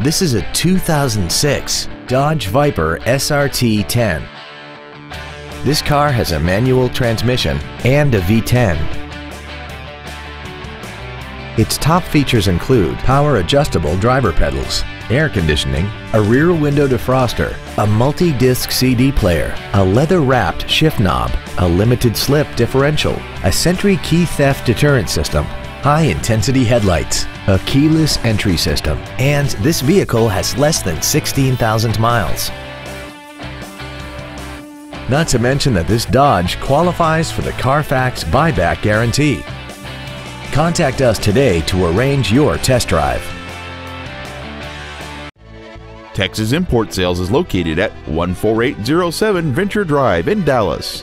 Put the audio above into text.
This is a 2006 Dodge Viper SRT 10. This car has a manual transmission and a V10. Its top features include power adjustable driver pedals, air conditioning, a rear window defroster, a multi-disc CD player, a leather-wrapped shift knob, a limited slip differential, a Sentry key theft deterrent system, high-intensity headlights, a keyless entry system, and this vehicle has less than 16,000 miles. Not to mention that this Dodge qualifies for the Carfax buyback guarantee. Contact us today to arrange your test drive. Texas Import Sales is located at 14807 Venture Drive in Dallas.